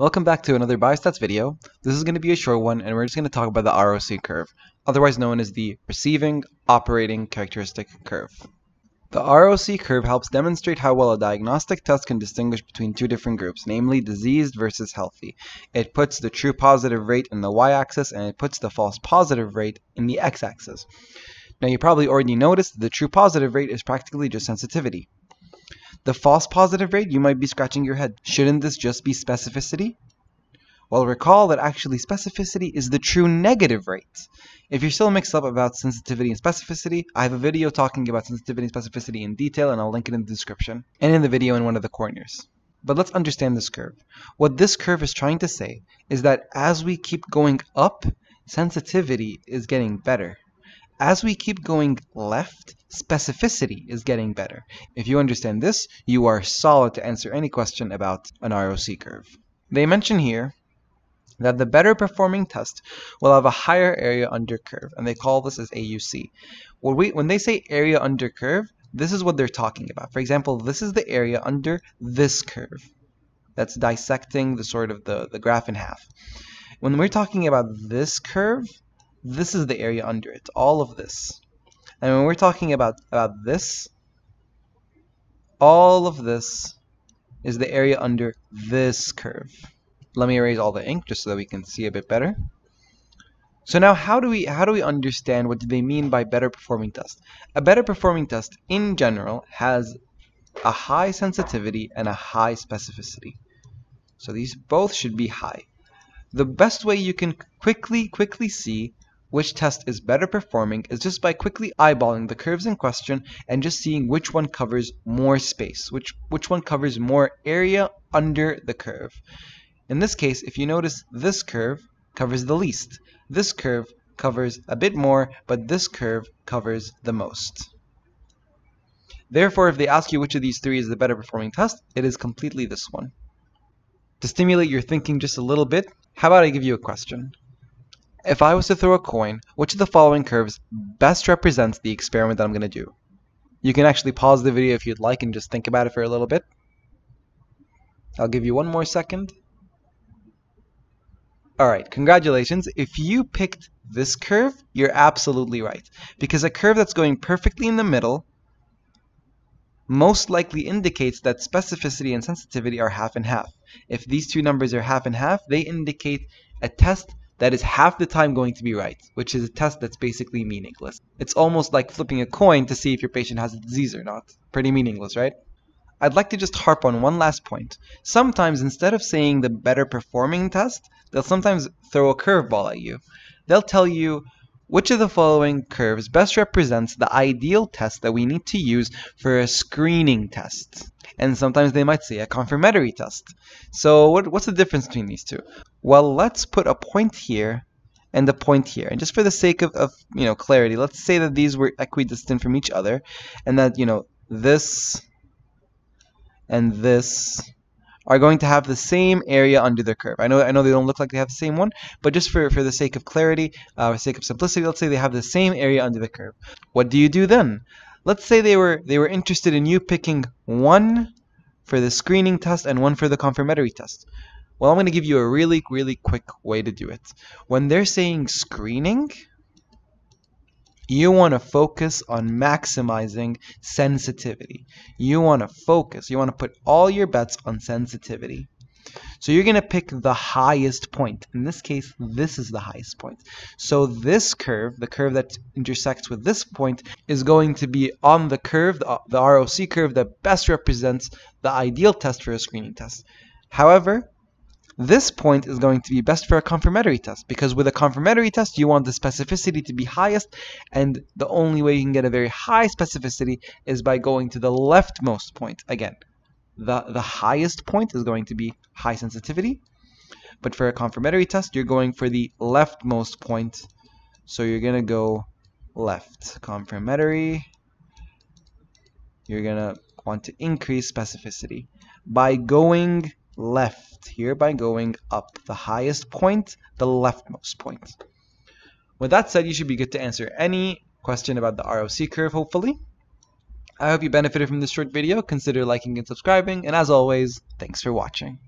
Welcome back to another biostats video. This is going to be a short one and we're just going to talk about the ROC curve, otherwise known as the Receiving Operating Characteristic Curve. The ROC curve helps demonstrate how well a diagnostic test can distinguish between two different groups, namely diseased versus healthy. It puts the true positive rate in the y-axis and it puts the false positive rate in the x-axis. Now you probably already noticed the true positive rate is practically just sensitivity. The false positive rate, you might be scratching your head. Shouldn't this just be specificity? Well, recall that actually specificity is the true negative rate. If you're still mixed up about sensitivity and specificity, I have a video talking about sensitivity and specificity in detail, and I'll link it in the description, and in the video in one of the corners. But let's understand this curve. What this curve is trying to say is that as we keep going up, sensitivity is getting better. As we keep going left, specificity is getting better. If you understand this, you are solid to answer any question about an ROC curve. They mention here that the better performing test will have a higher area under curve, and they call this as AUC. When, we, when they say area under curve, this is what they're talking about. For example, this is the area under this curve. That's dissecting the sort of the, the graph in half. When we're talking about this curve, this is the area under it, all of this. And when we're talking about, about this, all of this is the area under this curve. Let me erase all the ink just so that we can see a bit better. So now how do we how do we understand what do they mean by better performing test? A better performing test in general has a high sensitivity and a high specificity. So these both should be high. The best way you can quickly quickly see which test is better performing is just by quickly eyeballing the curves in question and just seeing which one covers more space, which, which one covers more area under the curve. In this case, if you notice this curve covers the least. This curve covers a bit more, but this curve covers the most. Therefore, if they ask you which of these three is the better performing test, it is completely this one. To stimulate your thinking just a little bit, how about I give you a question? If I was to throw a coin, which of the following curves best represents the experiment that I'm going to do? You can actually pause the video if you'd like and just think about it for a little bit. I'll give you one more second. Alright, congratulations. If you picked this curve, you're absolutely right. Because a curve that's going perfectly in the middle most likely indicates that specificity and sensitivity are half and half. If these two numbers are half and half, they indicate a test that is half the time going to be right, which is a test that's basically meaningless. It's almost like flipping a coin to see if your patient has a disease or not. Pretty meaningless, right? I'd like to just harp on one last point. Sometimes instead of saying the better performing test, they'll sometimes throw a curveball at you. They'll tell you which of the following curves best represents the ideal test that we need to use for a screening test and sometimes they might say a confirmatory test. So what, what's the difference between these two? Well, let's put a point here and a point here. And just for the sake of, of you know clarity, let's say that these were equidistant from each other and that you know this and this are going to have the same area under the curve. I know I know they don't look like they have the same one, but just for, for the sake of clarity, uh, for sake of simplicity, let's say they have the same area under the curve. What do you do then? let's say they were they were interested in you picking one for the screening test and one for the confirmatory test. Well, I'm going to give you a really, really quick way to do it. When they're saying screening, you want to focus on maximizing sensitivity. You want to focus, you want to put all your bets on sensitivity. So you're going to pick the highest point. In this case, this is the highest point. So this curve, the curve that intersects with this point, is going to be on the curve, the, ROC curve that best represents the ideal test for a screening test. However, this point is going to be best for a confirmatory test because with a confirmatory test you want the specificity to be highest and the only way you can get a very high specificity is by going to the leftmost point. Again, the, the highest point is going to be high sensitivity. But for a confirmatory test, you're going for the leftmost point. So you're going to go left. Confirmatory, you're going to want to increase specificity. By going left here, by going up the highest point, the leftmost point. With that said, you should be good to answer any question about the ROC curve, hopefully. I hope you benefited from this short video. Consider liking and subscribing. And as always, thanks for watching.